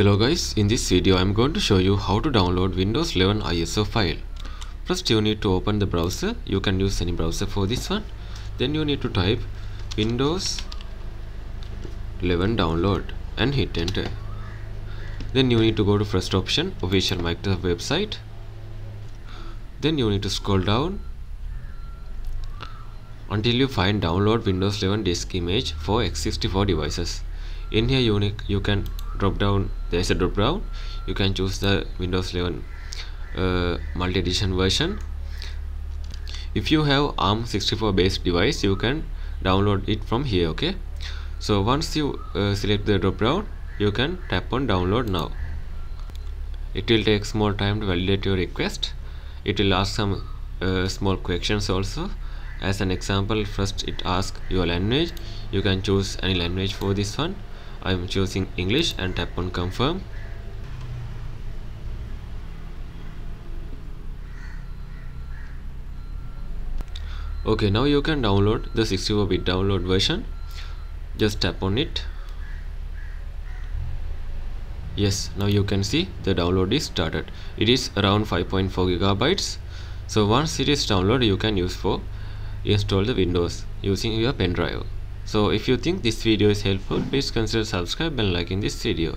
Hello guys, in this video I am going to show you how to download Windows 11 ISO file. First you need to open the browser, you can use any browser for this one. Then you need to type Windows 11 download and hit enter. Then you need to go to first option, official Microsoft website. Then you need to scroll down until you find download Windows 11 disk image for x64 devices. In here you, you can drop down there is a drop down you can choose the Windows 11 uh, multi-edition version. If you have ARM64 based device you can download it from here okay? So once you uh, select the drop down you can tap on download now. It will take small time to validate your request. It will ask some uh, small questions also. As an example first it asks your language. You can choose any language for this one I am choosing English and tap on confirm. Okay now you can download the 64-bit download version. Just tap on it. Yes now you can see the download is started. It is around 5.4 gigabytes. So once it is downloaded you can use for install the windows using your pen drive so if you think this video is helpful please consider subscribe and liking this video